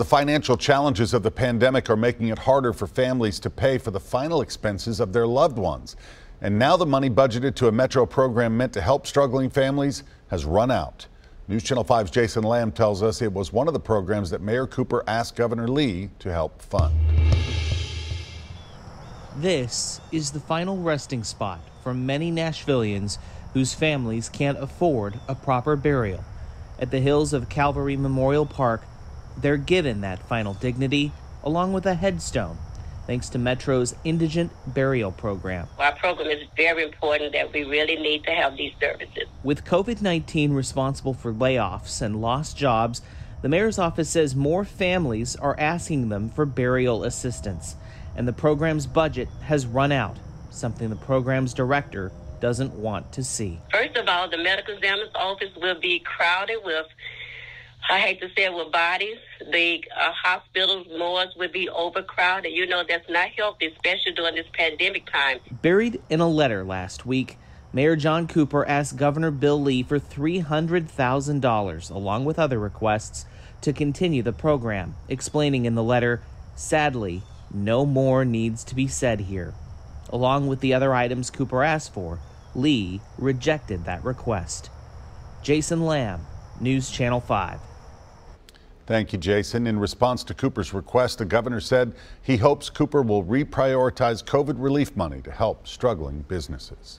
The financial challenges of the pandemic are making it harder for families to pay for the final expenses of their loved ones. And now the money budgeted to a Metro program meant to help struggling families has run out. News Channel 5's Jason Lamb tells us it was one of the programs that Mayor Cooper asked Governor Lee to help fund. This is the final resting spot for many Nashvillians whose families can't afford a proper burial. At the hills of Calvary Memorial Park, they're given that final dignity along with a headstone thanks to Metro's indigent burial program. Our program is very important that we really need to have these services. With COVID 19 responsible for layoffs and lost jobs, the mayor's office says more families are asking them for burial assistance, and the program's budget has run out, something the program's director doesn't want to see. First of all, the medical examiner's office will be crowded with I hate to say it with bodies. The uh, hospitals, morgues would be overcrowded. You know, that's not healthy, especially during this pandemic time. Buried in a letter last week, Mayor John Cooper asked Governor Bill Lee for $300,000, along with other requests, to continue the program, explaining in the letter, sadly, no more needs to be said here. Along with the other items Cooper asked for, Lee rejected that request. Jason Lamb, News Channel 5. Thank you, Jason. In response to Cooper's request, the governor said he hopes Cooper will reprioritize COVID relief money to help struggling businesses.